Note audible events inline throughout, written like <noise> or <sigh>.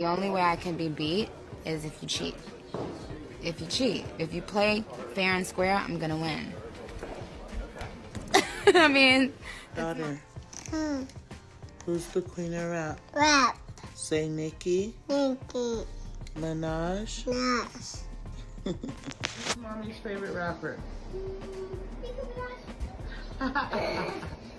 The only way I can be beat is if you cheat. If you cheat, if you play fair and square, I'm gonna win. <laughs> I mean, Daughter, hmm. who's the queen of rap? Rap. Say Nicki Nikki. Minaj. Nash. <laughs> Mommy's favorite rapper. <laughs>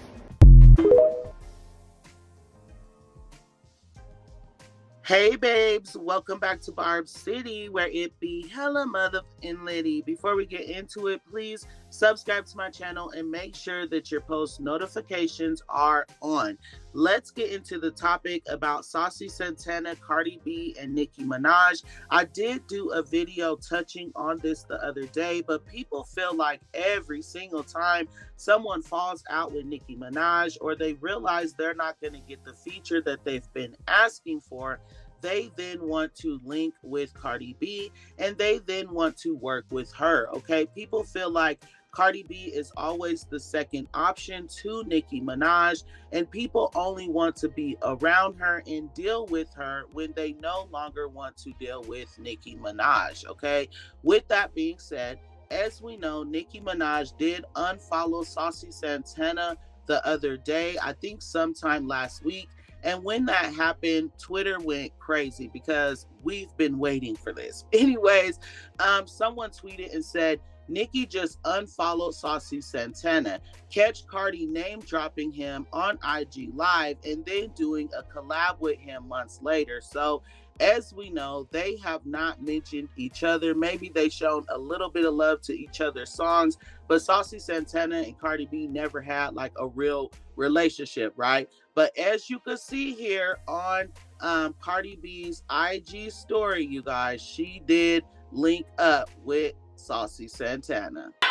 Hey babes, welcome back to Barb City where it be hella mother and litty. Before we get into it, please subscribe to my channel and make sure that your post notifications are on. Let's get into the topic about Saucy Santana, Cardi B, and Nicki Minaj. I did do a video touching on this the other day, but people feel like every single time someone falls out with Nicki Minaj or they realize they're not going to get the feature that they've been asking for, they then want to link with Cardi B and they then want to work with her. Okay. People feel like Cardi B is always the second option to Nicki Minaj, and people only want to be around her and deal with her when they no longer want to deal with Nicki Minaj. Okay. With that being said, as we know, Nicki Minaj did unfollow Saucy Santana the other day, I think sometime last week. And when that happened, Twitter went crazy because we've been waiting for this. <laughs> Anyways, um, someone tweeted and said, Nicki just unfollowed Saucy Santana. Catch Cardi name dropping him on IG Live and then doing a collab with him months later. So, as we know, they have not mentioned each other. Maybe they shown a little bit of love to each other's songs, but Saucy Santana and Cardi B never had like a real relationship, right? But as you can see here on um, Cardi B's IG story, you guys, she did link up with Saucy Santana. <laughs>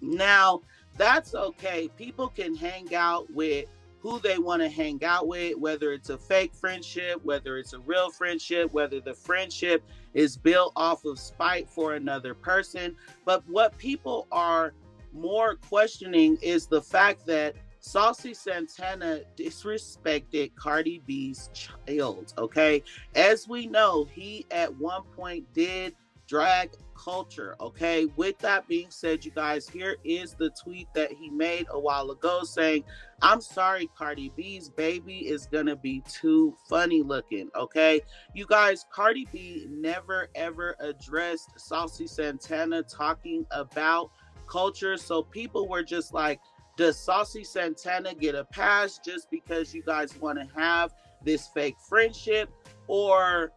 now, that's okay. People can hang out with who they want to hang out with, whether it's a fake friendship, whether it's a real friendship, whether the friendship is built off of spite for another person. But what people are more questioning is the fact that Saucy Santana disrespected Cardi B's child. Okay. As we know, he at one point did drag Kulture. Okay. With that being said, you guys, here is the tweet that he made a while ago saying, I'm sorry, Cardi B's baby is going to be too funny looking. Okay. You guys, Cardi B never ever addressed Saucy Santana talking about Kulture. So people were just like, does Saucy Santana get a pass just because you guys want to have this fake friendship? Or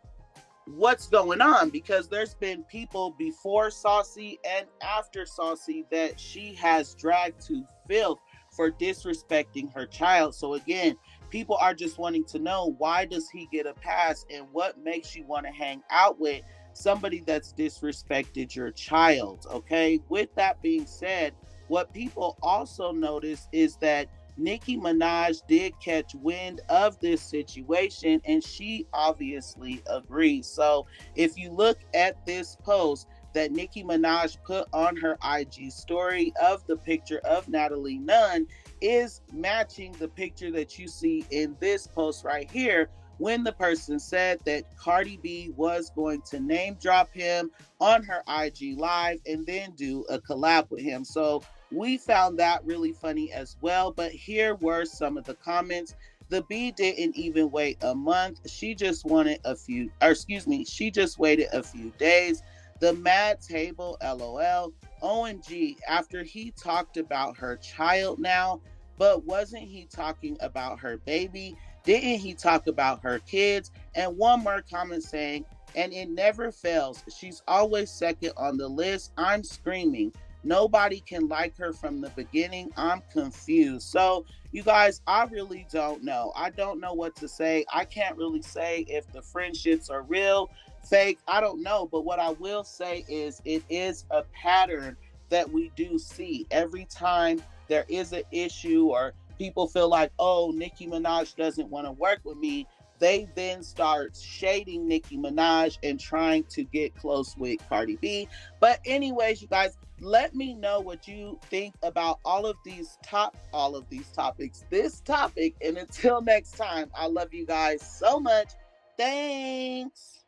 what's going on because there's been people before Saucy and after Saucy that she has dragged to filth for disrespecting her child. So again, people are just wanting to know why does he get a pass and what makes you want to hang out with somebody that's disrespected your child, okay? With that being said, what people also notice is that Nicki Minaj did catch wind of this situation and she obviously agrees. So if you look at this post that Nicki Minaj put on her IG story of the picture of Natalie Nunn is matching the picture that you see in this post right here when the person said that Cardi B was going to name drop him on her IG live and then do a collab with him. So we found that really funny as well. But here were some of the comments. The B didn't even wait a month. She just wanted a few, or excuse me, she just waited a few days. The mad table, lol. OMG, after he talked about her child now, but wasn't he talking about her baby? Didn't he talk about her kids? And one more comment saying, and it never fails. She's always second on the list. I'm screaming. Nobody can like her from the beginning. I'm confused. So, you guys, I really don't know. I don't know what to say. I can't really say if the friendships are real, fake. I don't know. But what I will say is it is a pattern that we do see every time there is an issue or people feel like, oh, Nicki Minaj doesn't want to work with me. They then start shading Nicki Minaj and trying to get close with Cardi B. But anyways, you guys, let me know what you think about all of these top all of these topics, this topic. And until <laughs> next time, I love you guys so much. Thanks.